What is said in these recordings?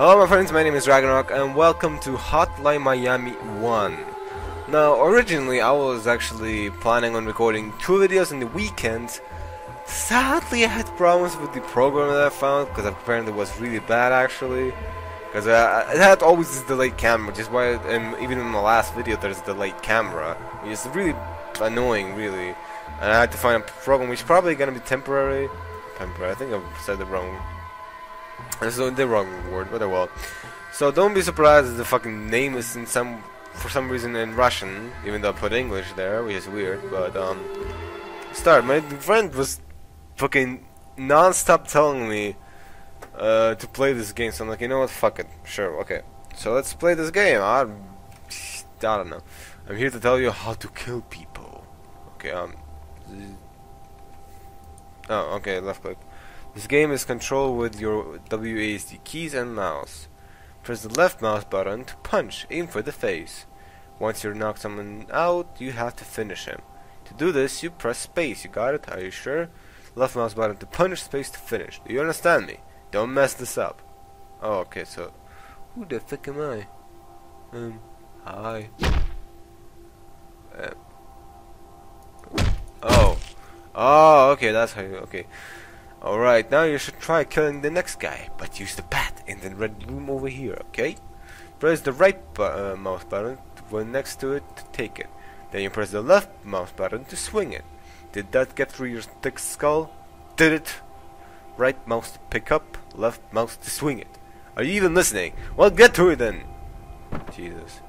Hello my friends, my name is Ragnarok and welcome to Hotline Miami 1. Now originally I was actually planning on recording two videos in the weekend. Sadly I had problems with the program that I found because apparently it was really bad actually. Because uh, it had always this delayed camera, which is why and even in the last video there's a delayed camera. It's really annoying really. And I had to find a program which is probably gonna be temporary. Temporary, I think I've said the wrong that's the wrong word, but well. So don't be surprised if the fucking name is in some, for some reason in Russian, even though I put English there, which is weird, but um, start. My friend was fucking non-stop telling me uh, to play this game, so I'm like, you know what, fuck it, sure, okay. So let's play this game. I, I don't know. I'm here to tell you how to kill people. Okay, um. Oh, okay, left click. This game is controlled with your WASD keys and mouse. Press the left mouse button to punch, aim for the face. Once you knock someone out, you have to finish him. To do this, you press space. You got it? Are you sure? Left mouse button to punch, space to finish. Do you understand me? Don't mess this up. Oh, okay, so... Who the fuck am I? Um, hi. Uh, oh. Oh, okay, that's how you... Okay. Alright, now you should try killing the next guy, but use the bat in the red room over here, okay? Press the right bu uh, mouse button when next to it to take it. Then you press the left mouse button to swing it. Did that get through your thick skull? Did it? Right mouse to pick up, left mouse to swing it. Are you even listening? Well, get to it then! Jesus.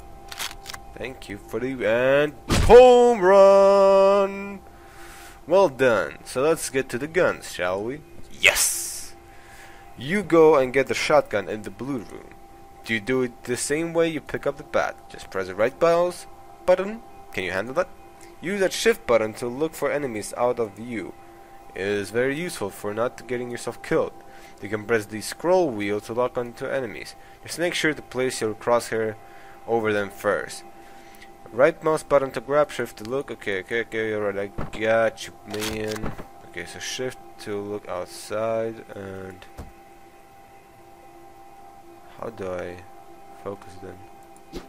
Thank you for the... and... home run! Well done. So let's get to the guns, shall we? Yes! You go and get the shotgun in the blue room. Do you do it the same way you pick up the bat? Just press the right mouse button. Can you handle that? Use that shift button to look for enemies out of view. It is very useful for not getting yourself killed. You can press the scroll wheel to lock onto enemies. Just make sure to place your crosshair over them first. Right mouse button to grab, shift to look. Okay, okay, okay, alright, I got you, man. Okay, so shift to look outside and how do I focus then?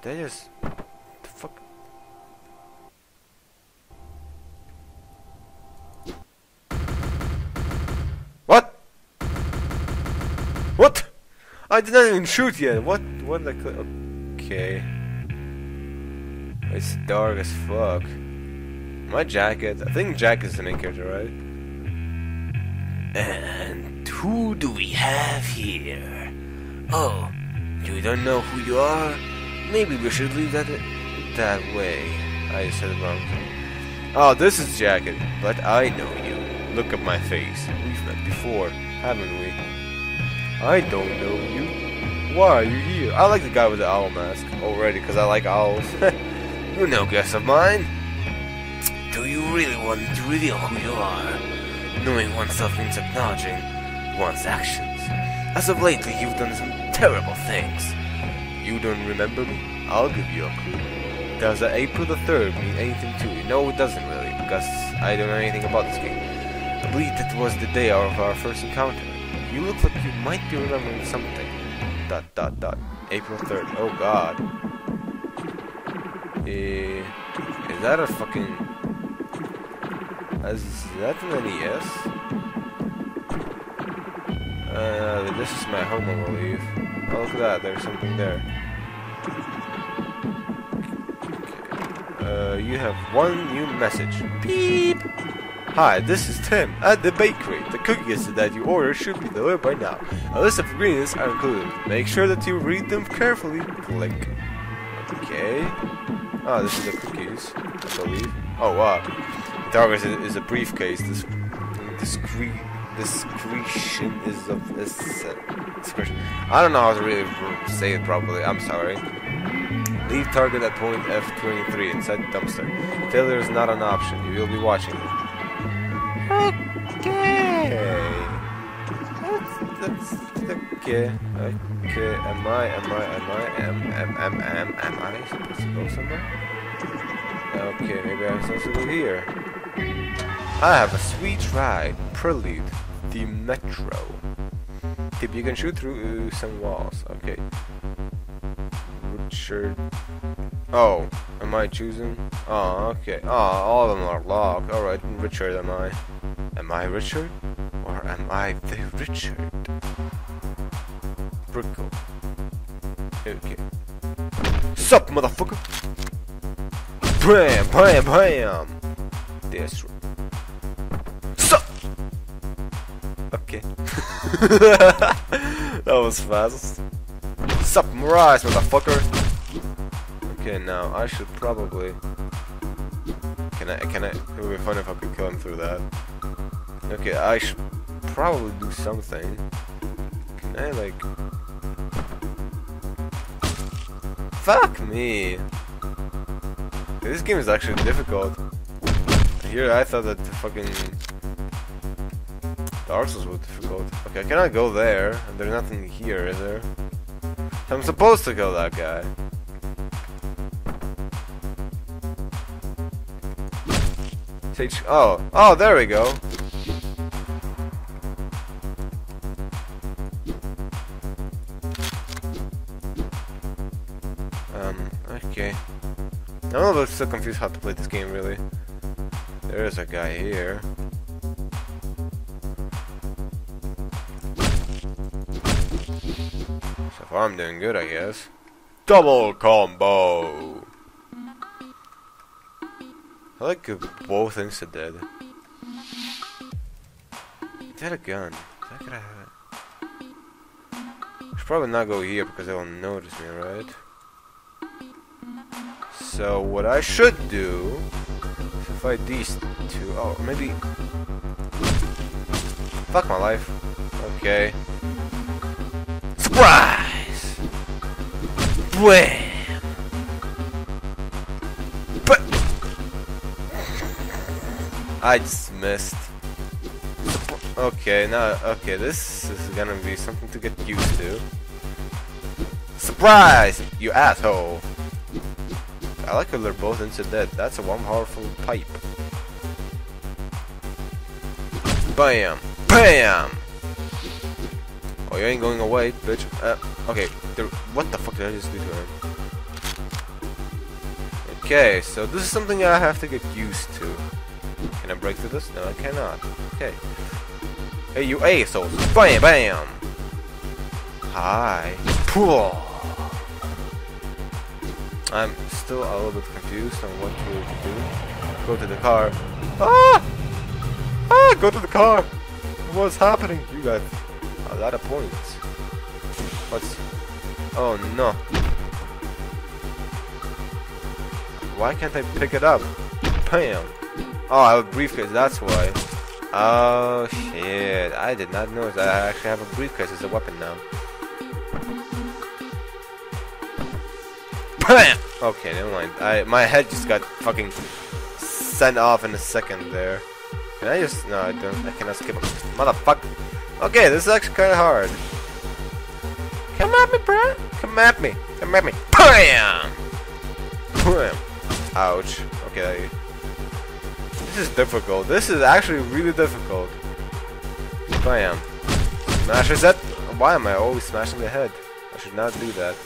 They just the fuck What? What? I did not even shoot yet. What what I? Okay. It's dark as fuck. My jacket. I think Jack is the main character, right? And who do we have here? Oh, you don't know who you are? Maybe we should leave that that way. I said wrong. Oh, this is Jacket, but I know you. Look at my face. We've met before, haven't we? I don't know you. Why are you here? I like the guy with the owl mask already, because I like owls. You're no guest of mine. Do you really want to reveal who you are? Knowing oneself means acknowledging one's actions. As of lately, you've done some terrible things. You don't remember me? I'll give you a clue. Does the April the 3rd mean anything to you? No, it doesn't really, because I don't know anything about this game. I believe that was the day of our first encounter. You look like you might be remembering something. Dot dot dot. April 3rd. Oh god. Eh, is that a fucking... Is that an NES? Uh, this is my home, I believe. Oh, look at that, there's something there. Uh, you have one new message. Beep! Hi, this is Tim at the bakery. The cookies that you ordered should be delivered by now. A list of ingredients are included. Make sure that you read them carefully. Click. Okay. Oh, this is the cookies, I believe. Oh, wow. Target is a briefcase. This discretion is of uh, discretion. I don't know how to really say it properly. I'm sorry. Leave target at point F23 inside the dumpster. Failure is not an option. You will be watching okay. Okay. Am I? Am I? Am I? Am am am am am I supposed to go somewhere? Okay, maybe I'm supposed to go here. I have a sweet ride. Prelude. The Metro. tip, you can shoot through uh, some walls. Okay. Richard. Oh, am I choosing? Oh, okay. Oh, all of them are locked. Alright, Richard am I. Am I Richard? Or am I the Richard? Okay. Sup, motherfucker? Bam, bam, bam! This. Sup! Okay. that was fast. Sup, Mirage, motherfucker! Okay, now I should probably. Can I? Can I? It would be fun if I could kill him through that. Okay, I should probably do something. Can I like? Fuck me! This game is actually difficult. Here I thought that the fucking Dark Souls was difficult. Okay, I cannot go there, and there's nothing here, is there? I'm supposed to kill that guy. Oh, oh, there we go. Still confused how to play this game, really. There is a guy here. So far I'm doing good, I guess. Double combo! I like both instead. Is that a gun? Is that gonna have it? Should probably not go here because they will notice me, right? So what I should do is fight these two. Oh, maybe. Fuck my life. Okay. Surprise! Wham! But I just missed. Okay, now okay, this is gonna be something to get used to. Surprise! You asshole! I like how they're both instant dead. That's a one powerful pipe. Bam! BAM! Oh, you ain't going away, bitch. Uh, okay, there, what the fuck did I just do to him? Okay, so this is something I have to get used to. Can I break through this? No, I cannot. Okay. Hey, you assholes! Bam! Bam! Hi. Pool. I'm still a little bit confused on what to do. Go to the car. Ah! Ah! Go to the car! What's happening? You got a lot of points. What's... Oh no. Why can't I pick it up? Bam! Oh, I have a briefcase, that's why. Oh shit, I did not know that I actually have a briefcase as a weapon now. Bam! Okay, never mind. I my head just got fucking sent off in a second there. Can I just no I don't I cannot skip Motherfucker. Okay, this is actually kinda hard. Come at me, bro. Come at me. Come at me. Bam! Bam! Ouch. Okay. This is difficult. This is actually really difficult. Bam. Smash his head. Why am I always smashing the head? I should not do that.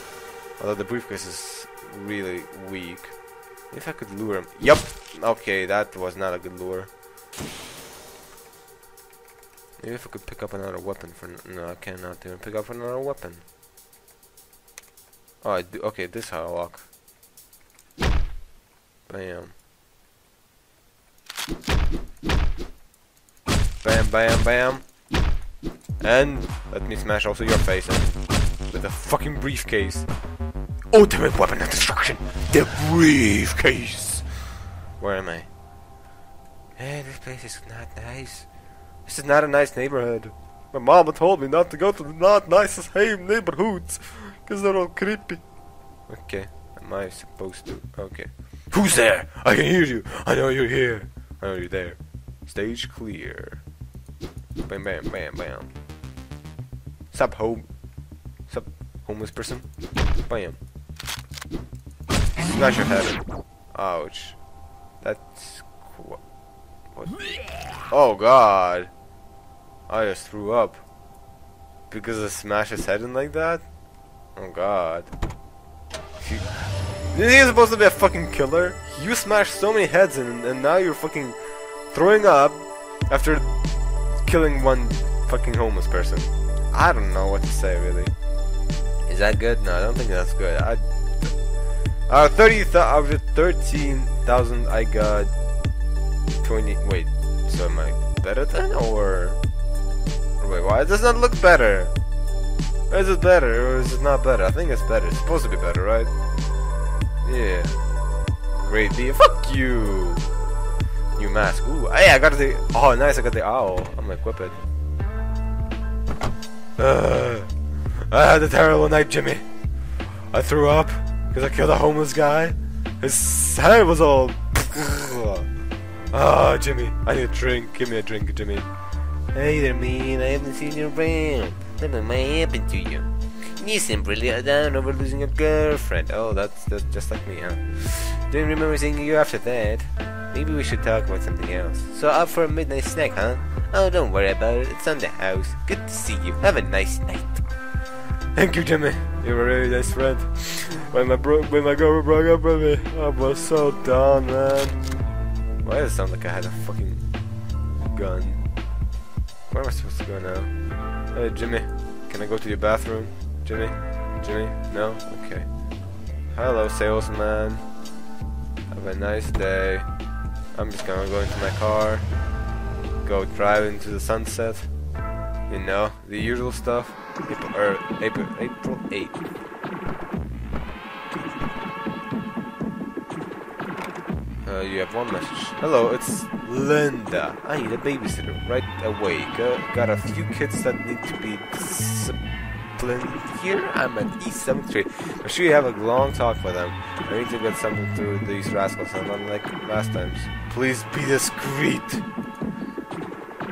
Although the briefcase is really weak. If I could lure him. Yup. Okay, that was not a good lure. Maybe if I could pick up another weapon for... No, I cannot even pick up another weapon. Oh, I do. Okay, this how I walk. Bam. Bam, bam, bam. And let me smash also your face with a fucking briefcase. Ultimate weapon of destruction, the briefcase. Where am I? Hey, this place is not nice. This is not a nice neighborhood. My mama told me not to go to the not nicest same neighborhoods, cause they're all creepy. Okay, am I supposed to? Okay. Who's there? I can hear you. I know you're here. I know you're there. Stage clear. Bam, bam, bam, bam. Sup, home. Sup, homeless person. Bam. Smash your head. Ouch. That's. What? Oh god. I just threw up. because I smashed his head in like that? Oh god. You, this is supposed to be a fucking killer. You smashed so many heads in, and now you're fucking throwing up after killing one fucking homeless person. I don't know what to say really. Is that good? No, I don't think that's good. I uh, 30, out of 13,000 I got 20, wait, so am I better than or, wait, why does not look better? Is it better, or is it not better? I think it's better, it's supposed to be better, right? Yeah. Great deal, fuck you! New mask, ooh, hey, I got the, oh nice, I got the owl, I'm gonna equip it. Uh, I had a terrible night, Jimmy. I threw up. Because I killed a homeless guy. His head was all... Ah, oh, Jimmy, I need a drink. Give me a drink, Jimmy. Hey there, man. I haven't seen you around. Nothing might happen to you. You seem really down over losing a girlfriend. Oh, that's, that's just like me, huh? Didn't remember seeing you after that. Maybe we should talk about something else. So up for a midnight snack, huh? Oh, don't worry about it. It's on the house. Good to see you. Have a nice night. Thank you, Jimmy. You're a really nice friend. When my bro when my girl broke up with me, I was so down, man. Why does it sound like I had a fucking gun? Where am I supposed to go now? Hey, Jimmy. Can I go to your bathroom? Jimmy? Jimmy? No? Okay. Hello, salesman. Have a nice day. I'm just gonna go into my car. Go drive into the sunset. You know, the usual stuff. April, er, April, April 8th. Uh, you have one message. Hello, it's Linda. I need a babysitter right away. Got, a few kids that need to be disciplined here. I'm at East 7th Street. I'm sure you have a long talk with them. I need to get something through these rascals, and unlike last times. Please be discreet.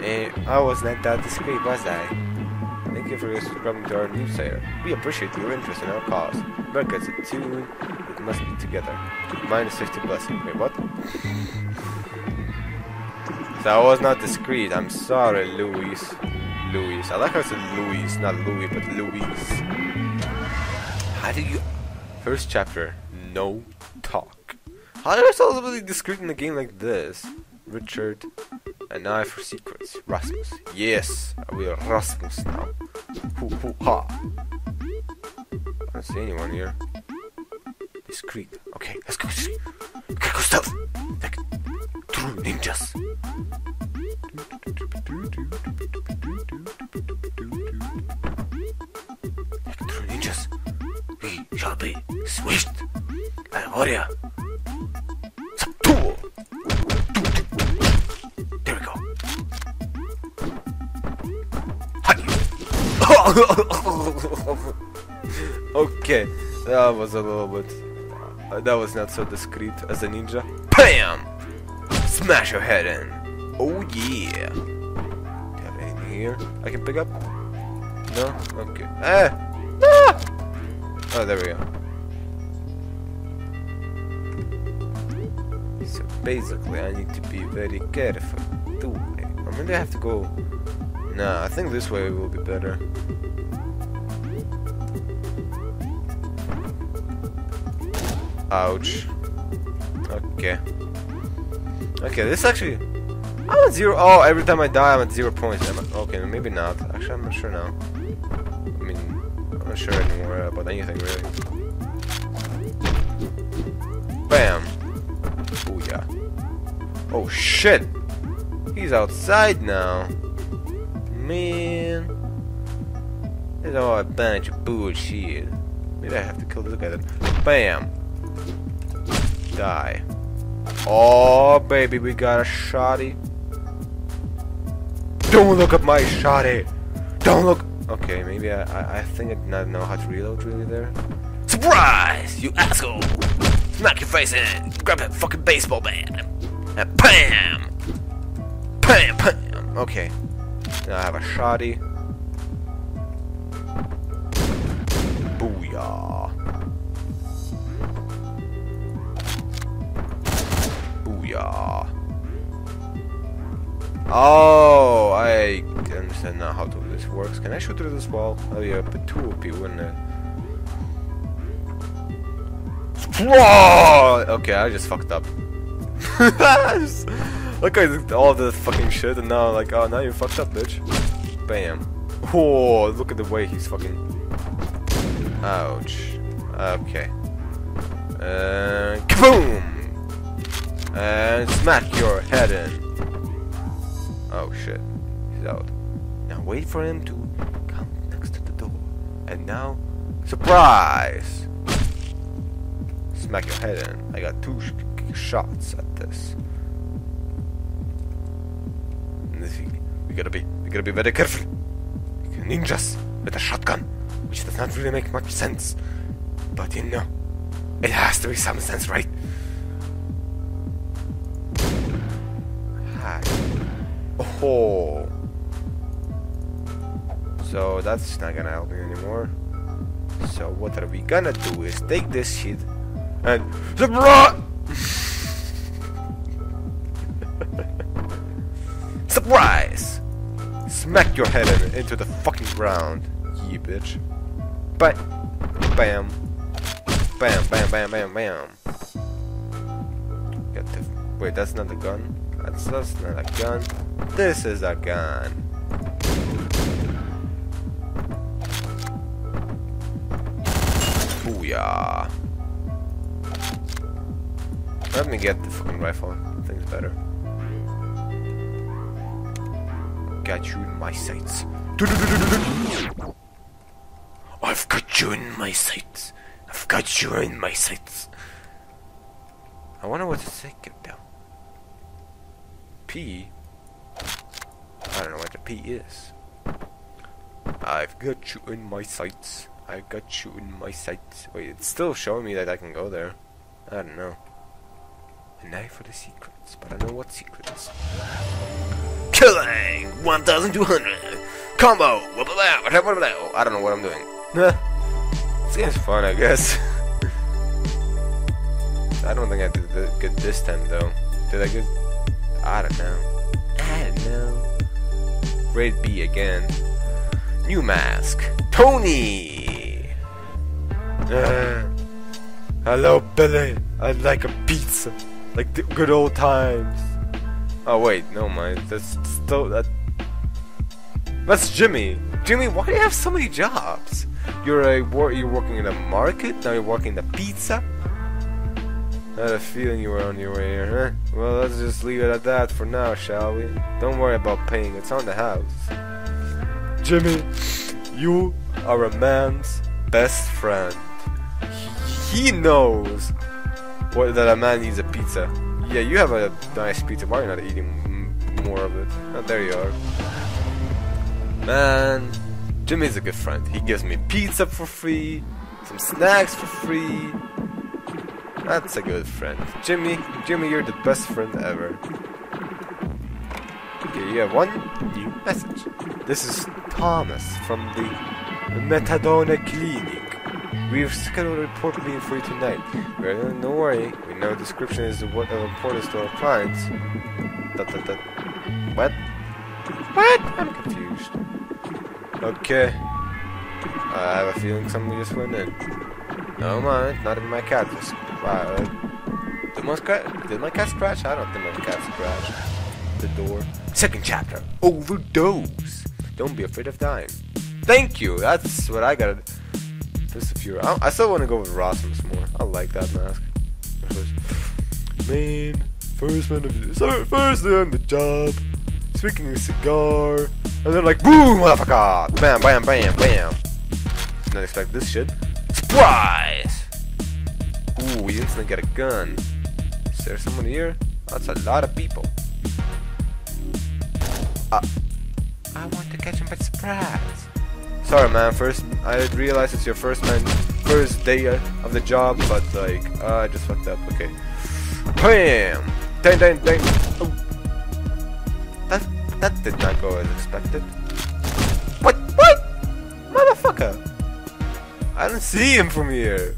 Eh, I wasn't that discreet, was I? Thank you for subscribing to our newsletter. We appreciate your interest in our cause. America is a tune must be together. Minus 50 blessing. Wait, what? So I was not discreet. I'm sorry, Louis. Louis. I like how it's Louis, not Louis, but Louis. How do you... First chapter. No talk. How you supposed to be discreet in a game like this? Richard. An eye for secrets. Rasmus. Yes, we are Rasmus now. Hoo hoo ha. I don't see anyone here. Discreet. Okay, let's go. Okay, go stealth. Like true ninjas. Like true ninjas. We shall be swished. And warrior. Subduo. okay, that was a little bit... Uh, that was not so discreet as a ninja. BAM! Smash your head in. Oh yeah. Do you have anything here I can pick up? No? Okay. Eh! Ah! Oh, there we go. So basically, I need to be very careful. Do I? Or maybe I have to go Nah, I think this way will be better. Ouch. Okay. Okay, this actually... I'm at zero... Oh, every time I die, I'm at zero points. At, okay, maybe not. Actually, I'm not sure now. I mean, I'm not sure anymore about anything, really. Bam! Oh, yeah. Oh, shit! He's outside now man. There's all a bunch of bullshit. Maybe I have to kill this guy then. Bam. Die. Oh, baby, we got a shotty. Don't look at my shotty. Don't look. Okay, maybe I, I, I think I did not know how to reload really there. Surprise, you asshole! Smack your face in. Grab that fucking baseball bat. Uh, and bam! Bam, bam. Okay. Now I have a shoddy. Booyah. Booyah. Oh, I understand now how this works. Can I shoot through this wall? Oh yeah, put two OP, wouldn't it? Whoa! Okay, I just fucked up. look at all the fucking shit, and now like, oh, now you fucked up, bitch. Bam. Whoa! Look at the way he's fucking. Ouch. Okay. Uh, kaboom! And smack your head in. Oh shit. He's out. Now wait for him to come next to the door. And now, surprise! Smack your head in. I got two sh shots at this. We gotta be, we gotta be very careful. Ninjas with a shotgun, which does not really make much sense. But you know, it has to be some sense, right? Oh. So that's not gonna help me anymore. So what are we gonna do is take this shit and surprise! surprise! Smack your head in, into the fucking ground, ye bitch. Bam, bam, bam, bam, bam, bam. The wait. That's not a gun. That's that's not a gun. This is a gun. Booyah. Let me get the fucking rifle. Things better. Got you in my sights. I've got you in my sights. I've got you in my sights. I wonder what the second though. P. I don't know what the P is. I've got you in my sights. I've got you in my sights. Wait, it's still showing me that I can go there. I don't know. An eye for the secrets, but I know what secrets. Killing 1200 combo. I don't know what I'm doing. this game's fun, I guess. I don't think I did good this time though. Did I good? I don't know. I don't know. Grade B again. New mask. Tony. Uh, hello, Billy. I'd like a pizza, like the good old times. Oh wait, no mind. That's still that. That's Jimmy. Jimmy, why do you have so many jobs? You're a you're working in a market. Now you're working the pizza. I had a feeling you were on your way here, huh? Well, let's just leave it at that for now, shall we? Don't worry about paying. It's on the house. Jimmy, you are a man's best friend. He, knows what, that a man needs a pizza. Yeah, you have a nice pizza. Why are you not eating more of it? Oh, there you are. Man, Jimmy's a good friend. He gives me pizza for free, some snacks for free. That's a good friend. Jimmy, Jimmy, you're the best friend ever. Okay, you have one new message. This is Thomas from the Metadona Clinic. We've scheduled a report meeting for you tonight. Well, don't worry, we know the description is what the report is to our clients. Da, da, da. What? What? I'm confused. Okay. I have a feeling somebody just went in. No mind, not even my cat uh, did my cat did my cat scratch? I don't think my cat scratched the door. Second chapter. Overdose. Don't be afraid of dying. Thank you. That's what I got. Just a few. I, I still want to go with Rasmus more. I like that mask. Main first man of the first on the job. Speaking a cigar. And then like boom motherfucker! Bam bam bam bam. Didn't expect this shit. Surprise! Ooh, we instantly get a gun. Is there someone here? That's a lot of people. Uh, I want to catch him by surprise. Sorry, man. First, I realize it's your first man, first day of the job, but like, uh, I just fucked up. Okay. Bam! Dang, dang, dang. Oh. That that did not go as expected. What? What? Motherfucker! I didn't see him from here.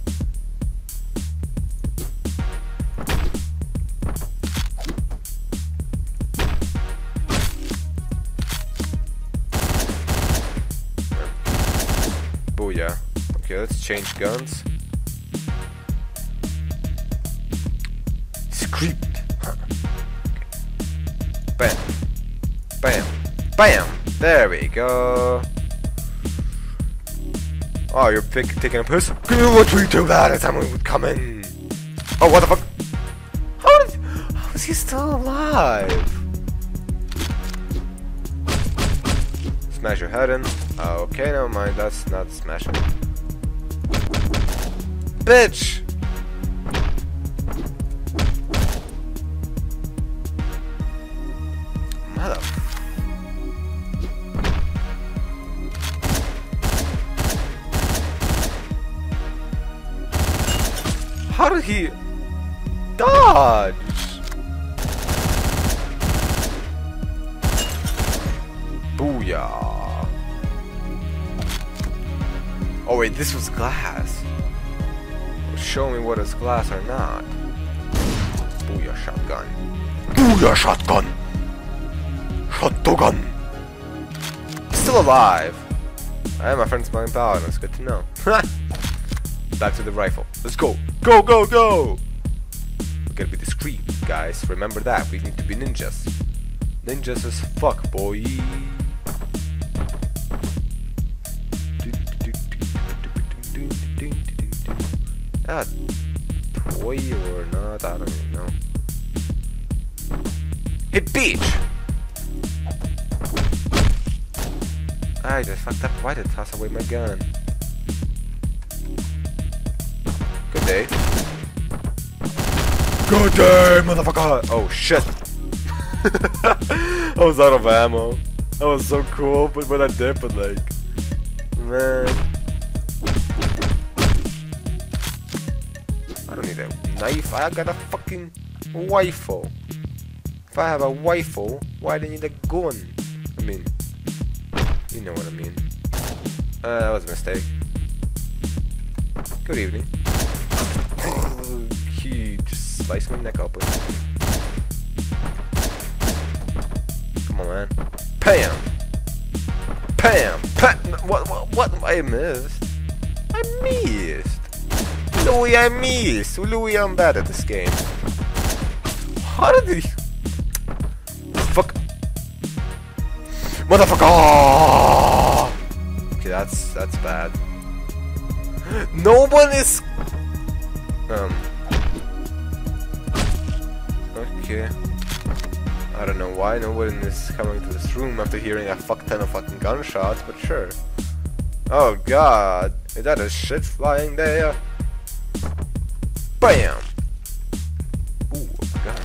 Okay, let's change guns. Script. Okay. Bam. Bam. Bam. There we go. Oh, you're pick, taking a piss? What we do that if someone would come in? Oh, what the fuck? How, did, how is he still alive? Smash your head in. Okay, never mind. That's not smashing. Bitch! Mother. How did he dodge? Booyah. Oh wait, this was glass. Show me what is glass or not. Booyah shotgun. Booyah shotgun! Shotgun! Still alive. Hey, my friend's smelling power, and it's good to know. Back to the rifle. Let's go. Go, go, go! We gotta be discreet, guys. Remember that. We need to be ninjas. Ninjas as fuck, boy. Ah, toy or not, I don't even know. Hey, bitch! I just fucked up. Why did I toss away my gun? Good day. Good day, motherfucker! Oh, shit! I was out of ammo. That was so cool, but when I did, but like... Man... knife, I got a fucking rifle. If I have a rifle, why do I need a gun? I mean... You know what I mean. Uh, that was a mistake. Good evening. he just sliced my neck open. Come on, man. Pam! Pam! Pam! What, what, what? I missed. I missed. Louis, I missed. Louis, I'm bad at this game. How did he... Fuck. Motherfucker! Okay, that's that's bad. No one is. Um. Okay. I don't know why no one is coming to this room after hearing a fuck ton of fucking gunshots, but sure. Oh god, is that a shit flying there? Bam! Ooh, god.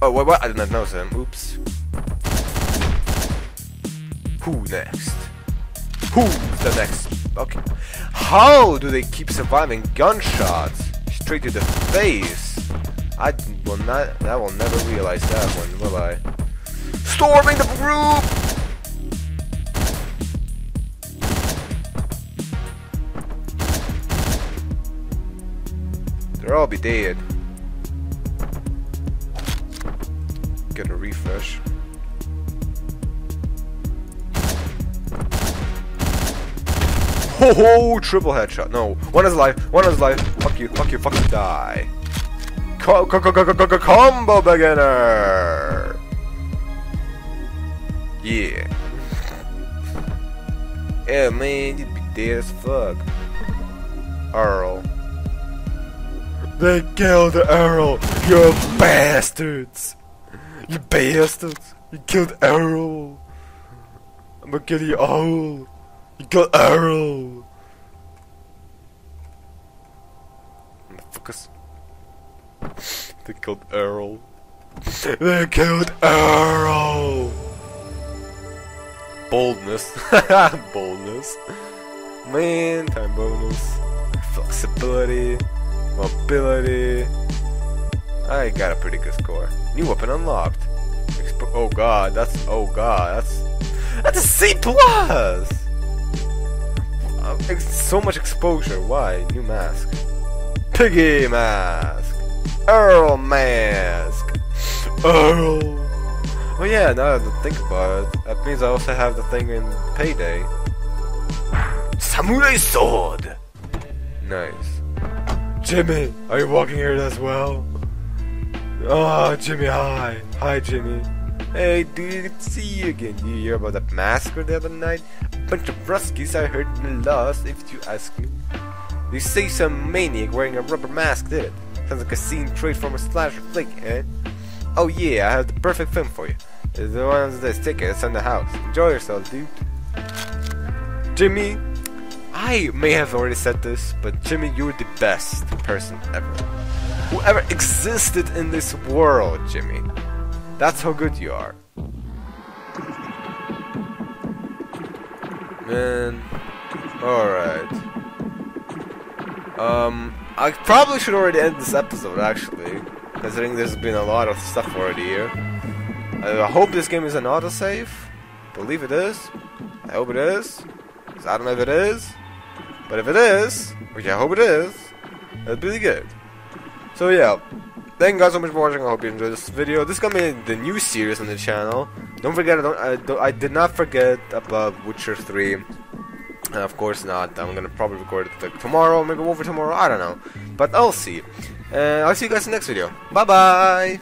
Oh, what, what? I did not notice him. Oops. Who next? Who's the next? Okay. How do they keep surviving gunshots? Straight to the face. I will not. I will never realize that one, will I? Storming the group. They'll all be dead. Get a refresh. Ho ho! Triple headshot. No, one is alive. One is alive. Fuck you. Fuck you. Fuck you. Die. Co co co co co combo beginner. Yeah. Yeah, man, you'd be dead as fuck. Earl. They killed Earl. You bastards. You bastards. You killed Earl. I'm gonna kill you all. You killed Earl. Motherfuckers. They killed Earl. they killed Earl. Boldness. Boldness. Man, time bonus. Flexibility. Mobility. I got a pretty good score. New weapon unlocked. Expo oh god, that's oh god, that's that's a C plus. Uh, so much exposure. Why? New mask. Piggy mask. Earl mask. Earl. Oh yeah, now that I think about it, that means I also have the thing in Payday. samurai sword. Nice. Jimmy, are you walking here as well? Oh, Jimmy, hi. Hi, Jimmy. Hey, dude, see you again. You hear about that massacre the other night? A bunch of Ruskies I heard in the lost, if you ask me. You say some maniac wearing a rubber mask did it. Sounds like a scene straight from a slasher flick, eh? Oh yeah, I have the perfect film for you. It's the ones that tickets in the house. Enjoy yourself, dude. Jimmy, I may have already said this, but Jimmy, you're the best person ever. Whoever existed in this world, Jimmy. That's how good you are. Man. Alright. Um, I probably should already end this episode, actually. Considering there's been a lot of stuff already here. I hope this game is an autosave. Believe it is. I hope it is. I don't know if it is. But if it is, which I hope it is, that'd be good. So yeah, thank you guys so much for watching. I hope you enjoyed this video. This is gonna be the new series on the channel. Don't forget, I, don't, I, don't, I did not forget about Witcher 3. And of course not. I'm gonna probably record it like tomorrow, maybe over tomorrow. I don't know, but I'll see. And I'll see you guys in the next video. Bye bye.